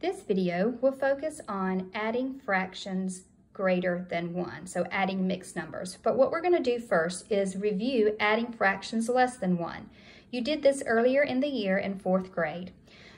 This video will focus on adding fractions greater than one, so adding mixed numbers. But what we're gonna do first is review adding fractions less than one. You did this earlier in the year in fourth grade.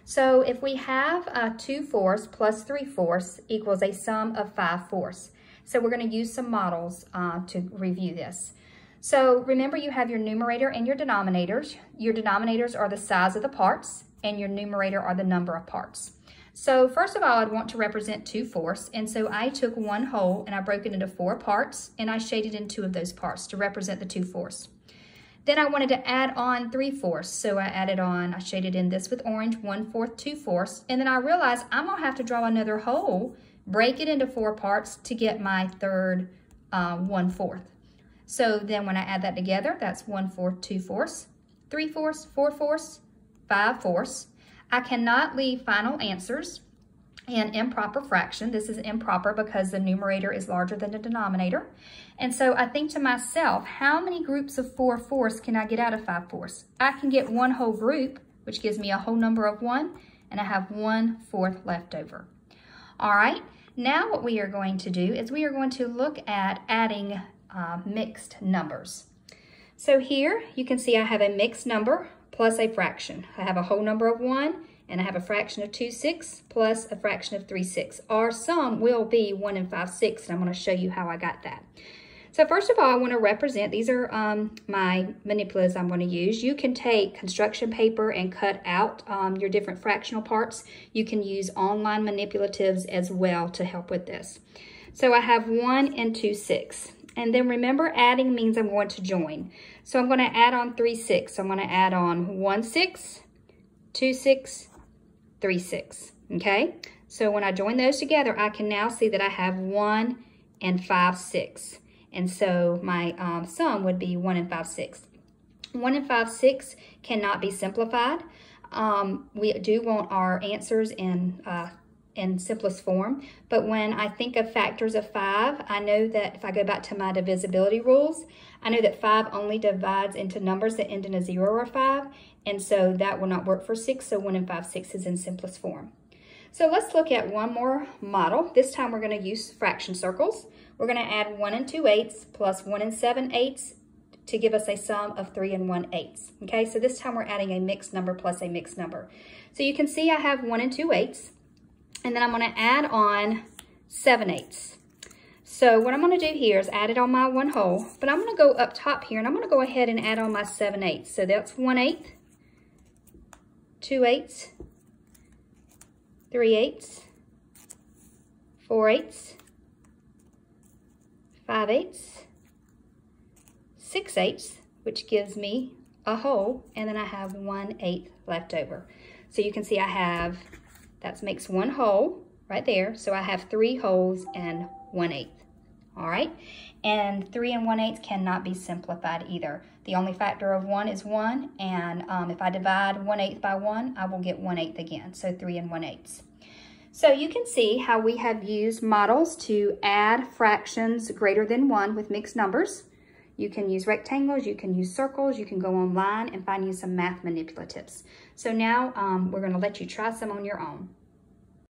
So if we have uh, 2 fourths plus 3 fourths equals a sum of 5 fourths. So we're going to use some models uh, to review this. So remember you have your numerator and your denominators. Your denominators are the size of the parts and your numerator are the number of parts. So first of all, I'd want to represent 2 fourths. And so I took one whole and I broke it into four parts and I shaded in two of those parts to represent the 2 fourths. Then I wanted to add on 3 fourths. So I added on, I shaded in this with orange, one fourth, 2 fourths. And then I realized I'm gonna have to draw another whole, break it into four parts to get my third uh, 1 fourth. So then when I add that together, that's one fourth, 2 fourths, 3 fourths, 4 fourths, 5 fourths. I cannot leave final answers and improper fraction. This is improper because the numerator is larger than the denominator. And so I think to myself, how many groups of 4 fourths can I get out of 5 fourths? I can get one whole group, which gives me a whole number of 1, and I have 1 fourth left over. All right, now what we are going to do is we are going to look at adding uh, mixed numbers. So here you can see I have a mixed number plus a fraction. I have a whole number of 1 and I have a fraction of 2 6 plus a fraction of 3 6. Our sum will be 1 and 5 6, and I'm going to show you how I got that. So first of all, I want to represent, these are um, my manipulatives I'm going to use. You can take construction paper and cut out um, your different fractional parts. You can use online manipulatives as well to help with this. So I have 1 and 2 6. And then remember adding means I'm going to join. So I'm going to add on 3 6. So I'm going to add on 1 6, 2 6, three, six, okay? So when I join those together, I can now see that I have one and five, six. And so my um, sum would be one and five, six. One and five, six cannot be simplified. Um, we do want our answers in uh, in simplest form. But when I think of factors of five, I know that if I go back to my divisibility rules, I know that five only divides into numbers that end in a zero or five. And so that will not work for six. So one and five, six is in simplest form. So let's look at one more model. This time we're gonna use fraction circles. We're gonna add one and two eighths plus one and seven eighths to give us a sum of three and one eighths. Okay, so this time we're adding a mixed number plus a mixed number. So you can see I have one and two eighths. And then I'm gonna add on 7 eighths. So what I'm gonna do here is add it on my one whole, but I'm gonna go up top here and I'm gonna go ahead and add on my 7 eighths. So that's 1 eighth, 2 eighths, 3 eighths, 4 eighths, 5 eighths, 6 eighths, which gives me a whole, and then I have 1 eighth left over. So you can see I have that makes one whole right there. So I have three wholes and one eighth. All right. And three and one eighth cannot be simplified either. The only factor of one is one. And um, if I divide one eighth by one, I will get one eighth again. So three and one eighths. So you can see how we have used models to add fractions greater than one with mixed numbers. You can use rectangles, you can use circles, you can go online and find you some math manipulatives. So now um, we're gonna let you try some on your own.